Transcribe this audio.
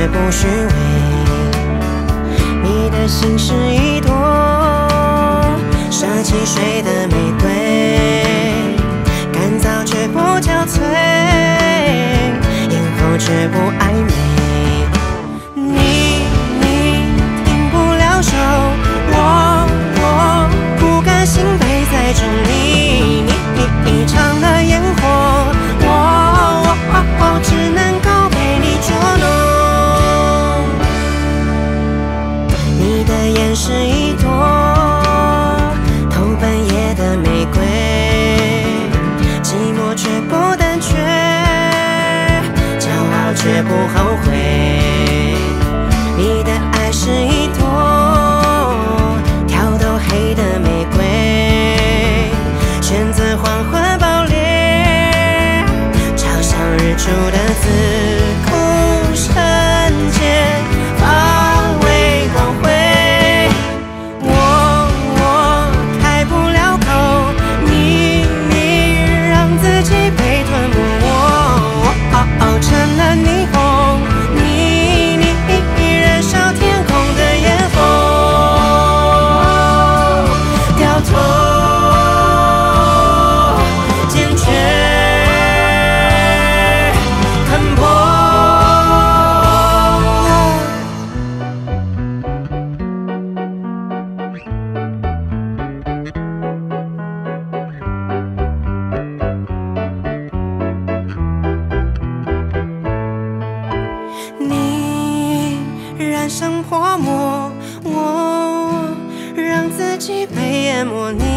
却不虚伪。你的心是一朵舍弃水的玫瑰，干燥却不憔悴，艳后却不暧昧。你你停不了手，我我不甘心陪在这里。是一朵偷半夜的玫瑰，寂寞却不胆怯，骄傲却不后悔。你的爱是一朵挑逗黑的玫瑰，选择黄昏爆裂，朝向日出的染上泼墨，我让自己被淹没。